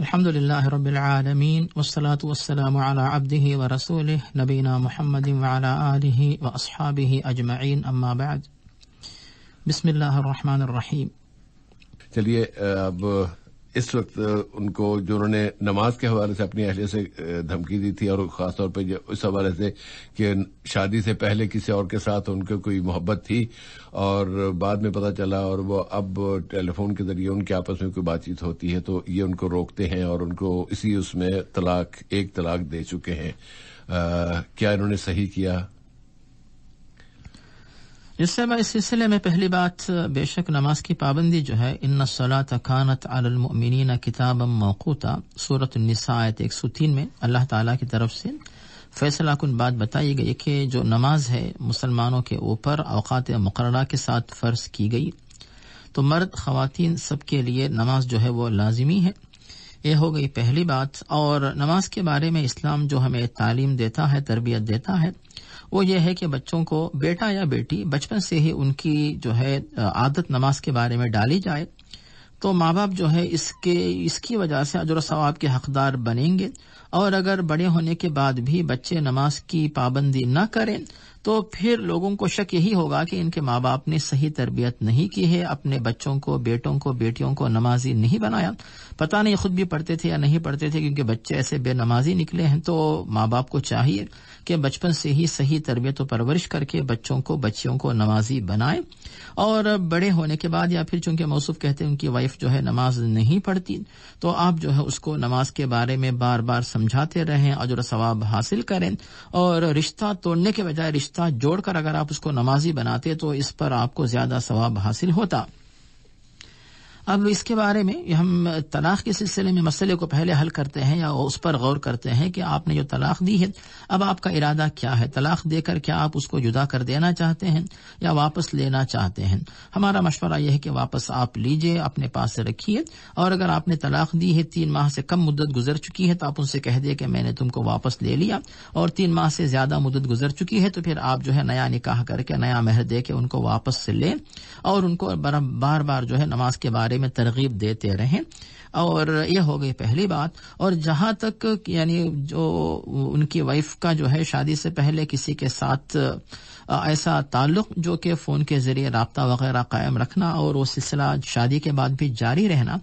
الحمد لله رب العالمين، والصلاة والسلام على عبده ورسوله نبينا محمد وعلى آله وأصحابه أجمعين، أما بعد. بسم الله الرحمن الرحيم. چلیے، اب اس وقت ان کو جو انہوں نے نماز کے حوالے سے اپنی اہلیہ سے دھمکی دی تھی اور خاص طور پہ اس حوالے سے کہ شادی سے پہلے کسی اور کے ساتھ ان کو کوئی محبت تھی اور بعد میں پتہ چلا اور وہ اب ٹیلی فون کے ذریعے ان کے آپس میں کوئی بات چیت ہوتی ہے تو یہ ان کو روکتے ہیں اور ان کو اسی اس میں طلاق، ایک طلاق دے چکے ہیں۔ کیا انہوں نے صحیح کیا؟ اس سے اس سلسلے میں پہلی بات، بے شک نماز کی پابندی جو ہے، ان صلاۃ کانت المؤمنین کتاب موقوتا۔ صورت النساء ایک سو تین میں اللہ تعالیٰ کی طرف سے فیصلہ کن بات بتائی گئی کہ جو نماز ہے مسلمانوں کے اوپر اوقات مقررہ کے ساتھ فرض کی گئی۔ تو مرد، خواتین سب کے لیے نماز جو ہے وہ لازمی ہے۔ یہ ہو گئی پہلی بات۔ اور نماز کے بارے میں اسلام جو ہمیں تعلیم دیتا ہے، تربیت دیتا ہے وہ یہ ہے کہ بچوں کو بیٹا یا بیٹی بچپن سے ہی ان کی جو ہے، عادت نماز کے بارے میں ڈالی جائے، تو ماں باپ جو ہے اس کے، اس کی وجہ سے اجر و ثواب کے حقدار بنیں گے۔ اور اگر بڑے ہونے کے بعد بھی بچے نماز کی پابندی نہ کریں تو پھر لوگوں کو شک یہی ہوگا کہ ان کے ماں باپ نے صحیح تربیت نہیں کی ہے، اپنے بچوں کو، بیٹوں کو، بیٹیوں کو نمازی نہیں بنایا۔ پتہ نہیں خود بھی پڑھتے تھے یا نہیں پڑھتے تھے، کیونکہ بچے ایسے بے نمازی نکلے ہیں۔ تو ماں باپ کو چاہیے کہ بچپن سے ہی صحیح تربیت و پرورش کر کے بچوں کو، بچیوں کو نمازی بنائیں اور بڑے ہونے کے بعد یا پھر چونکہ موصف کہتے ہیں ان کی وائف جو ہے نماز نہیں پڑھتی، تو آپ جو ہے اس کو نماز کے بارے میں بار بار سمجھاتے رہیں اور ثواب حاصل کریں۔ اور رشتہ توڑنے کے بجائے رشتہ جوڑ کر اگر آپ اس کو نمازی بناتے تو اس پر آپ کو زیادہ ثواب حاصل ہوتا۔ اب اس کے بارے میں ہم طلاق کے سلسلے میں مسئلے کو پہلے حل کرتے ہیں یا اس پر غور کرتے ہیں کہ آپ نے جو طلاق دی ہے، اب آپ کا ارادہ کیا ہے؟ طلاق دے کر کیا آپ اس کو جدا کر دینا چاہتے ہیں یا واپس لینا چاہتے ہیں؟ ہمارا مشورہ یہ ہے کہ واپس آپ لیجیے، اپنے پاس سے رکھیے اور اگر آپ نے طلاق دی ہے، تین ماہ سے کم مدت گزر چکی ہے تو آپ ان سے کہہ دیں کہ میں نے تم کو واپس لے لیا اور تین ماہ سے زیادہ مدت گزر چکی ہے تو پھر آپ جو ہے نیا نکاح کر کے، نیا مہر دے کے ان کو واپس سے لیں اور ان کو بار بار جو ہے نماز کے بارے میں ترغیب دیتے رہیں۔ اور یہ ہو گئی پہلی بات۔ اور جہاں تک یعنی جو ان کی وائف کا جو ہے شادی سے پہلے کسی کے ساتھ ایسا تعلق جو کہ فون کے ذریعے رابطہ وغیرہ قائم رکھنا اور وہ سلسلہ شادی کے بعد بھی جاری رہنا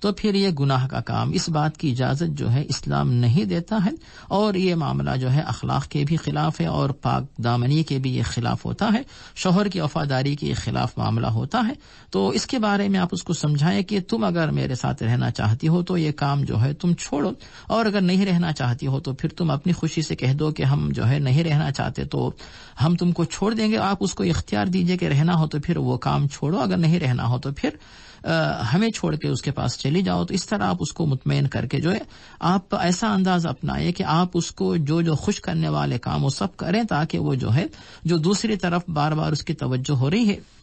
تو پھر یہ گناہ کا کام اس بات کی اجازت جو ہے اسلام نہیں دیتا ہے اور یہ معاملہ جو ہے اخلاق کے بھی خلاف ہے اور پاک دامنی کے بھی یہ خلاف ہوتا ہے، شوہر کی وفاداری کے خلاف معاملہ ہوتا ہے۔ تو اس کے بارے میں آپ اس کو سمجھائیں کہ تم اگر میرے ساتھ رہنا چاہتی ہو تو یہ کام جو ہے تم چھوڑو، اور اگر نہیں رہنا چاہتی ہو تو پھر تم اپنی خوشی سے کہہ دو کہ ہم جو ہے نہیں رہنا چاہتے تو ہم تم کو چھوڑ دیں گے، آپ اس کو اختیار دیجیے کہ رہنا ہو تو پھر وہ کام چھوڑو، اگر نہیں رہنا ہو تو پھر ہمیں چھوڑ کے اس کے پاس چلی جاؤ۔ تو اس طرح آپ اس کو مطمئن کر کے جو ہے، آپ ایسا انداز اپنائیں کہ آپ اس کو جو جو خوش کرنے والے کام وہ سب کریں تاکہ وہ جو ہے، جو دوسری طرف بار بار اس کی توجہ ہو رہی ہے۔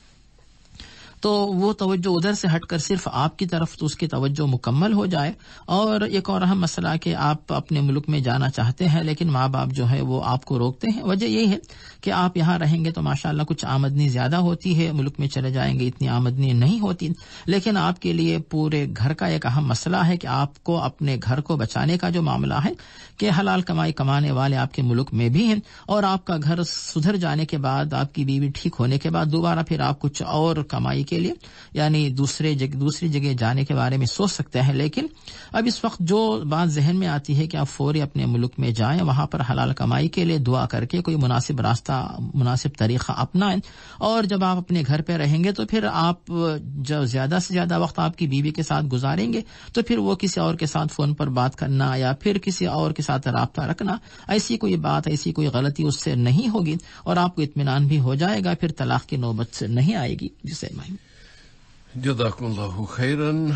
تو وہ توجہ ادھر سے ہٹ کر صرف آپ کی طرف تو اس کی توجہ مکمل ہو جائے اور ایک اور اہم مسئلہ کہ آپ اپنے ملک میں جانا چاہتے ہیں لیکن ماں باپ جو ہے وہ آپ کو روکتے ہیں۔ وجہ یہ ہے کہ آپ یہاں رہیں گے تو ماشاء اللہ کچھ آمدنی زیادہ ہوتی ہے، ملک میں چلے جائیں گے اتنی آمدنی نہیں ہوتی۔ لیکن آپ کے لیے پورے گھر کا ایک اہم مسئلہ ہے کہ آپ کو اپنے گھر کو بچانے کا جو معاملہ ہے کہ حلال کمائی کمانے والے آپ کے ملک میں بھی ہیں اور آپ کا گھر سدھر جانے کے بعد، آپ کی بیوی ٹھیک ہونے کے بعد دوبارہ پھر آپ کچھ اور کمائی کے لیے یعنی دوسرے جگ، دوسری جگہ جانے کے بارے میں سوچ سکتے ہیں، لیکن اب اس وقت جو بات ذہن میں آتی ہے کہ آپ فوری اپنے ملک میں جائیں، وہاں پر حلال کمائی کے لیے دعا کر کے کوئی مناسب راستہ، مناسب طریقہ اپنائیں، اور جب آپ اپنے گھر پہ رہیں گے تو پھر آپ جب زیادہ سے زیادہ وقت آپ کی بیوی کے ساتھ گزاریں گے، تو پھر وہ کسی اور کے ساتھ فون پر بات کرنا یا پھر کسی اور کے ساتھ رابطہ رکھنا، ایسی کوئی بات، ایسی کوئی غلطی اس سے نہیں ہوگی، اور آپ کو اطمینان بھی ہو جائے گا، پھر طلاق کی نوبت سے نہیں آئے گی۔ جی، جسے جزاكم الله خيرا.